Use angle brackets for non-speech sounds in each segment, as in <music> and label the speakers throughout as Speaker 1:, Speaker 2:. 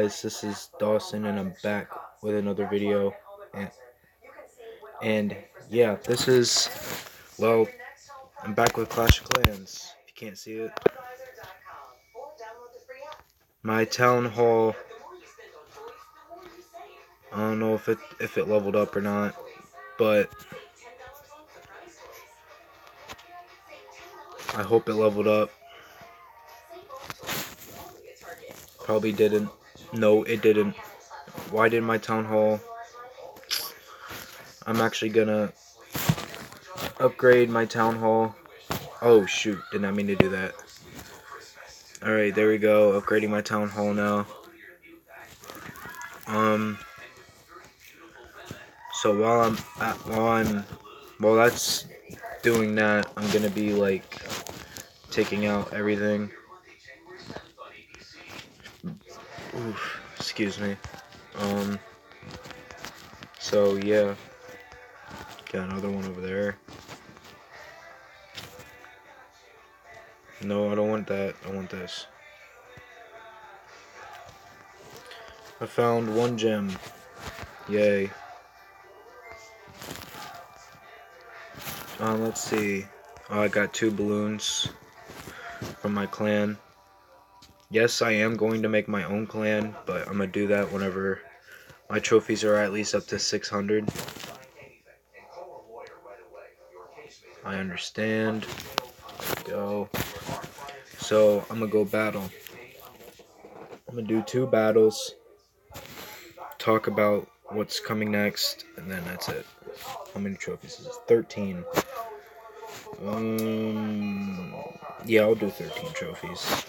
Speaker 1: guys this is dawson and i'm back with another video. And, and yeah this is well i'm back with clash of clans if you can't see it. My town hall i don't know if it if it leveled up or not but i hope it leveled up. Probably didn't no, it didn't. Why did my town hall? I'm actually gonna upgrade my town hall. Oh shoot, did not mean to do that. Alright, there we go. Upgrading my town hall now. Um so while I'm at, while I'm while that's doing that, I'm gonna be like taking out everything. Oof, excuse me. Um, so yeah, got another one over there. No, I don't want that. I want this. I found one gem. Yay. Uh, let's see. Oh, I got two balloons from my clan. Yes, I am going to make my own clan, but I'm going to do that whenever my trophies are at least up to 600. I understand. Go. So, I'm going to go battle. I'm going to do two battles. Talk about what's coming next, and then that's it. How many trophies is it? 13. Um, yeah, I'll do 13 trophies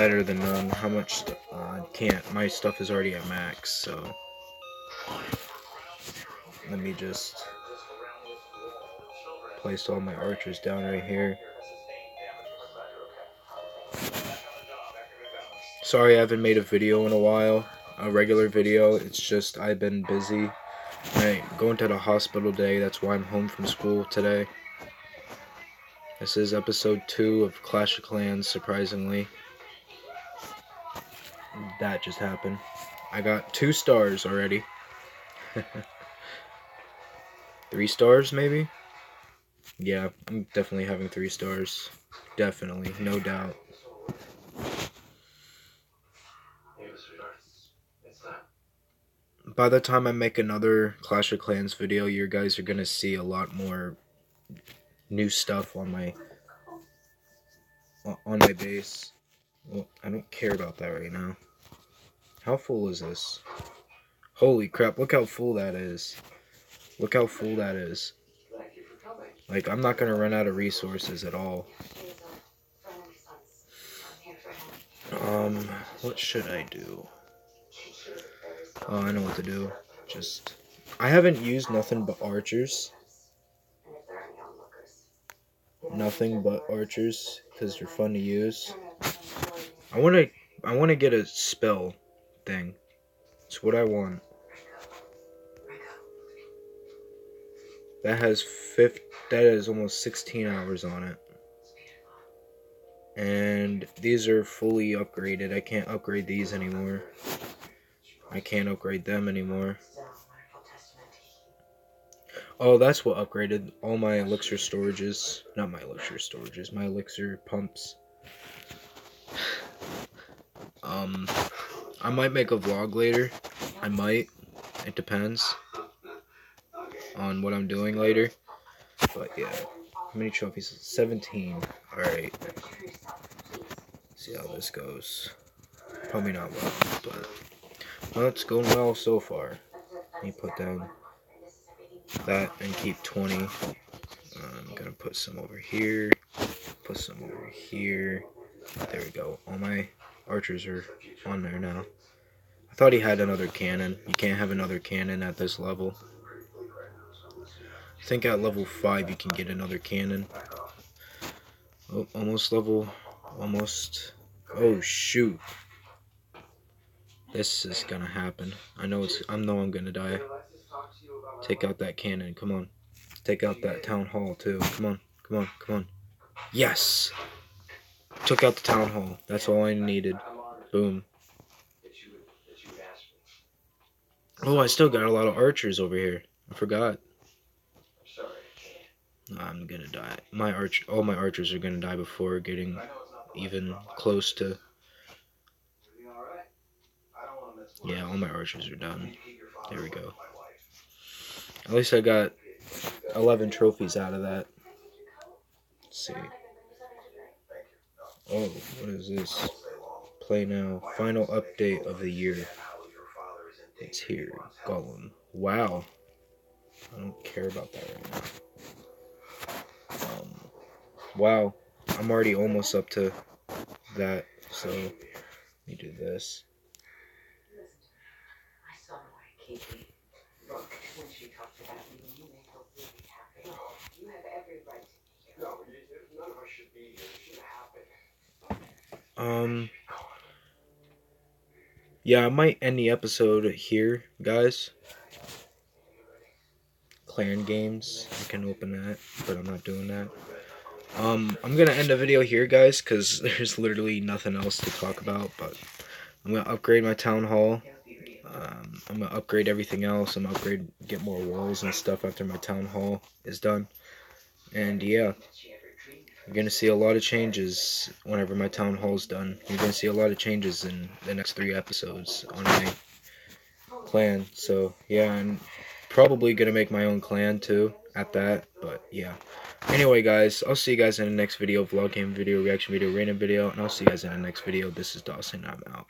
Speaker 1: better than none. How much? Uh, I can't. My stuff is already at max, so let me just place all my archers down right here. Sorry I haven't made a video in a while, a regular video. It's just I've been busy. I going to the hospital day. That's why I'm home from school today. This is episode 2 of Clash of Clans, surprisingly that just happened. I got two stars already. <laughs> three stars, maybe? Yeah, I'm definitely having three stars. Definitely, no doubt. By the time I make another Clash of Clans video, you guys are gonna see a lot more new stuff on my on my base. Well, I don't care about that right now. How full is this? Holy crap, look how full that is. Look how full that is. Like, I'm not going to run out of resources at all. Um, what should I do? Oh, I know what to do. Just, I haven't used nothing but archers. Nothing but archers, because they're fun to use. I want to, I want to get a spell thing. It's what I want. That has fifth. That is almost 16 hours on it. And these are fully upgraded. I can't upgrade these anymore. I can't upgrade them anymore. Oh, that's what upgraded all my elixir storages. Not my elixir storages, my elixir pumps. Um, I might make a vlog later. I might. It depends on what I'm doing later. But yeah. How many trophies? 17. Alright. See how this goes. Probably not well, but well, it's going well so far. Let me put down that and keep 20. Um, I'm gonna put some over here. Put some over here. There we go. All my archers are on there now. I thought he had another cannon. You can't have another cannon at this level. I think at level 5 you can get another cannon. Oh, almost level, almost, oh shoot. This is gonna happen. I know it's, I know I'm gonna die. Take out that cannon, come on. Take out that town hall too, come on, come on, come on. Yes! Took out the town hall. That's all I needed. Boom. Oh, I still got a lot of archers over here. I forgot. I'm gonna die. My arch, all my archers are gonna die before getting even close to. Yeah, all my archers are done. There we go. At least I got 11 trophies out of that. Let's see. Oh, what is this? Play now. Final update of the year. It's here. Golem. Wow. I don't care about that right now. Um, wow. I'm already almost up to that. So, let me do this. Um, yeah, I might end the episode here, guys. Clan games, I can open that, but I'm not doing that. Um, I'm gonna end the video here, guys, because <laughs> there's literally nothing else to talk about, but I'm gonna upgrade my town hall. Um, I'm gonna upgrade everything else. I'm upgrade, get more walls and stuff after my town hall is done. And yeah. You're going to see a lot of changes whenever my town hall's done. You're going to see a lot of changes in the next three episodes on my clan. So, yeah, I'm probably going to make my own clan too at that. But, yeah. Anyway, guys, I'll see you guys in the next video, vlog game video, reaction video, random video, and I'll see you guys in the next video. This is Dawson. I'm out.